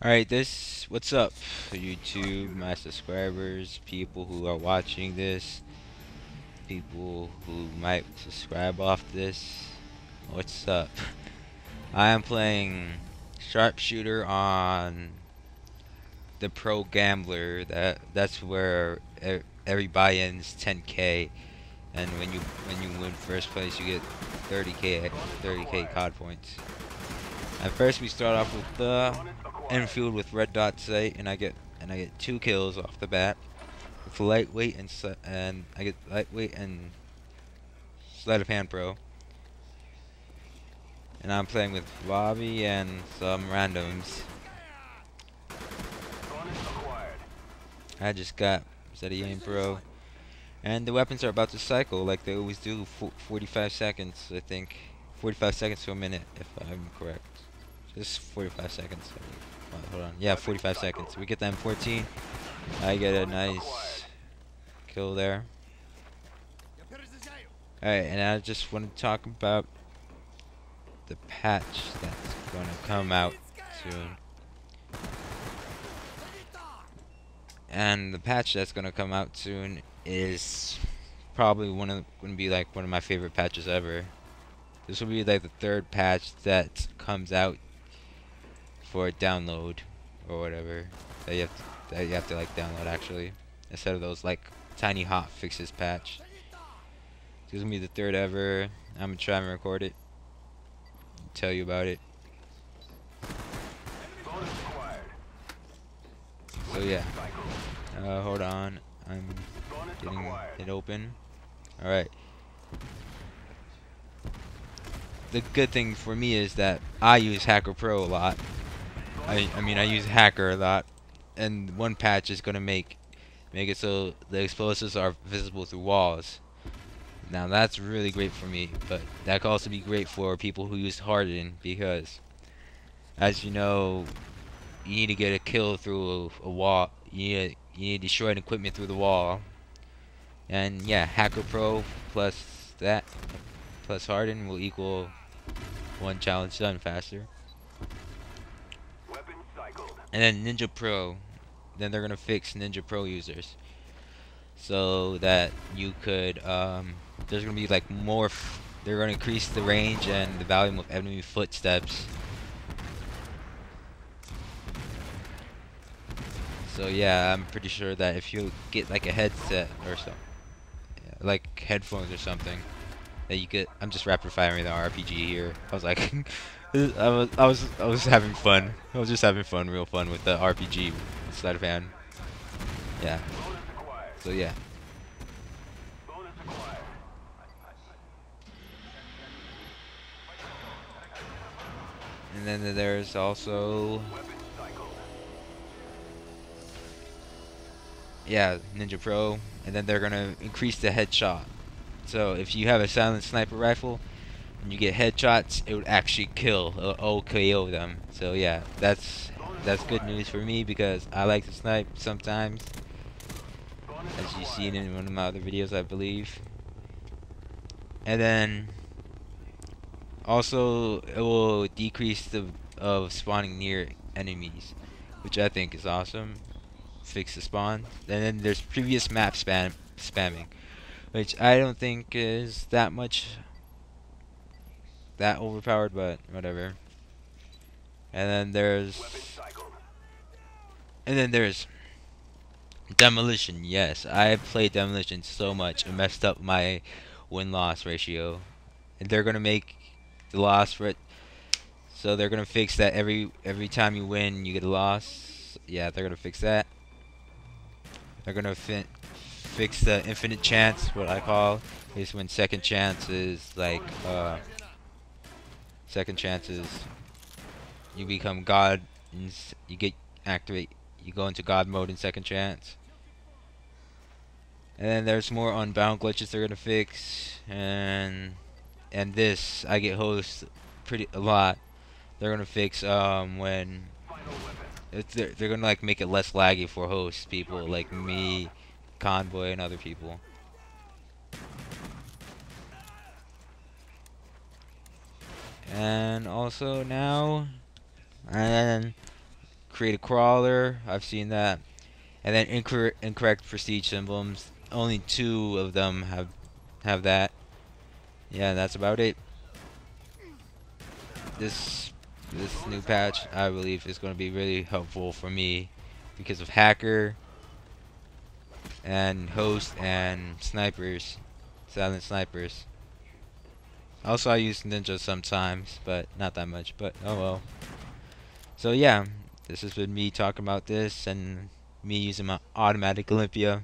Alright, this, what's up, YouTube, my subscribers, people who are watching this, people who might subscribe off this, what's up? I am playing Sharpshooter on the Pro Gambler, that that's where every buy-in's 10k, and when you when you win first place you get 30k 30k COD points. At first we start off with the Enfield with red dot sight, and I get and I get two kills off the bat with lightweight and and I get lightweight and sleight of hand pro. And I'm playing with Bobby and some randoms. I just got Steady Aim Pro. And the weapons are about to cycle like they always do. 45 seconds, I think. 45 seconds to a minute, if I'm correct. Just 45 seconds hold on. Yeah, 45 seconds. We get the M14. I get a nice kill there. Alright, and I just want to talk about the patch that's going to come out soon. And the patch that's going to come out soon is probably one of going to be like one of my favorite patches ever. This will be like the third patch that comes out for download or whatever that you have to, that you have to like download actually instead of those like tiny hot fixes patch. This is gonna be the third ever. I'm gonna try and record it. Tell you about it. So yeah. Uh, hold on. I'm getting it open. Alright. The good thing for me is that I use Hacker Pro a lot. I I mean I use hacker a lot, and one patch is gonna make make it so the explosives are visible through walls. Now that's really great for me, but that could also be great for people who use harden because, as you know, you need to get a kill through a, a wall. You need you need to destroy an equipment through the wall. And yeah, Hacker Pro plus that plus Harden will equal one challenge done faster and then Ninja Pro. Then they're gonna fix Ninja Pro users, so that you could. Um, there's gonna be like more. they're gonna increase the range and the volume of enemy footsteps. So yeah, I'm pretty sure that if you get like a headset or something, like headphones or something, that you could. I'm just rapid firing the RPG here. I was like. I was I was I was having fun. I was just having fun, real fun with the RPG sleight of hand. Yeah. So yeah. And then there's also yeah, Ninja Pro, and then they're gonna increase the headshot. So if you have a silent sniper rifle, and you get headshots, it would actually kill, uh, OKO them. So yeah, that's that's good news for me because I like to snipe sometimes, as you've seen in one of my other videos, I believe. And then also it will decrease the of spawning near enemies, which I think is awesome. Fix the spawn. And then there's previous map spam spamming, which I don't think is that much that overpowered, but whatever. And then there's... And then there's... Demolition, yes. I played Demolition so much. It messed up my win-loss ratio. And they're gonna make the loss rate... So they're gonna fix that every every time you win, you get a loss. Yeah, they're gonna fix that. They're gonna fix the infinite chance, what I call, is when second chance is like uh, second chances. You become God, and you get activate. You go into God mode in second chance. And then there's more unbound glitches they're gonna fix, and and this I get host pretty a lot. They're gonna fix um when they're they're gonna like make it less laggy for host people like me, Convoy, and other people. And also now, and create a crawler. I've seen that. And then incorrect, incorrect prestige emblems. Only two of them have have that. Yeah, that's about it. This this new patch, I believe, is going to be really helpful for me because of hacker and host and snipers, silent snipers. Also, I use ninja sometimes, but not that much. But oh well. So yeah, this has been me talking about this and me using my automatic Olympia.